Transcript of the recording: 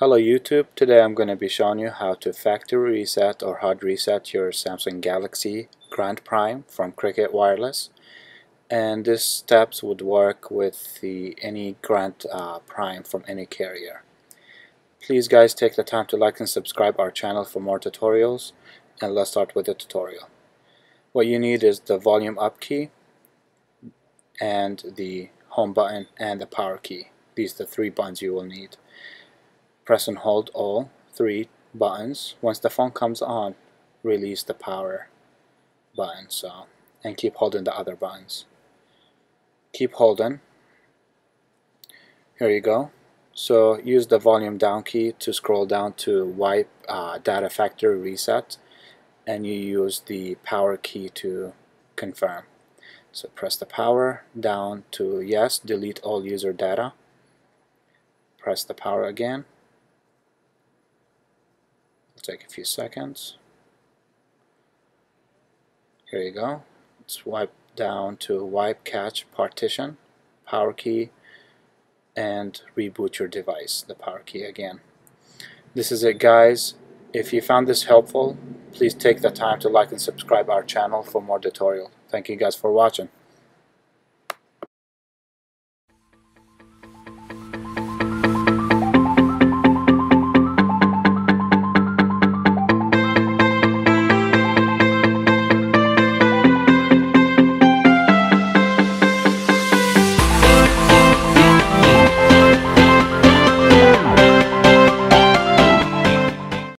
Hello YouTube, today I'm going to be showing you how to factory reset or hard reset your Samsung Galaxy Grand Prime from Cricket Wireless and this steps would work with the any Grand uh, Prime from any carrier. Please guys take the time to like and subscribe our channel for more tutorials and let's start with the tutorial. What you need is the volume up key and the home button and the power key. These are the three buttons you will need press and hold all three buttons. Once the phone comes on, release the power button. So, and keep holding the other buttons. Keep holding. Here you go. So use the volume down key to scroll down to wipe uh, data factory reset and you use the power key to confirm. So press the power down to yes, delete all user data. Press the power again take a few seconds. Here you go. Let's down to wipe cache partition, power key, and reboot your device, the power key again. This is it guys. If you found this helpful, please take the time to like and subscribe our channel for more tutorial. Thank you guys for watching.